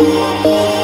Música